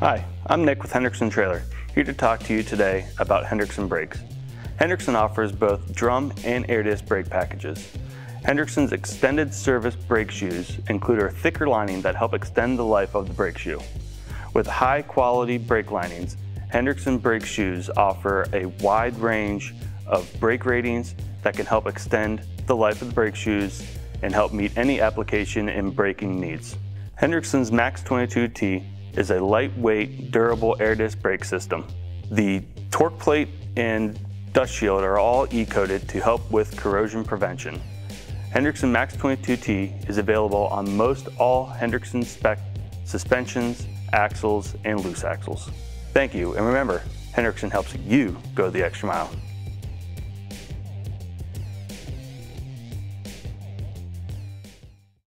Hi, I'm Nick with Hendrickson Trailer, here to talk to you today about Hendrickson brakes. Hendrickson offers both drum and air disc brake packages. Hendrickson's extended service brake shoes include a thicker lining that help extend the life of the brake shoe. With high quality brake linings, Hendrickson brake shoes offer a wide range of brake ratings that can help extend the life of the brake shoes and help meet any application and braking needs. Hendrickson's MAXX22T is a lightweight, durable air disc brake system. The torque plate and dust shield are all E-coated to help with corrosion prevention. Hendrickson MAXX22T is available on most all Hendrickson spec suspensions, axles, and loose axles. Thank you, and remember, Hendrickson helps you go the extra mile.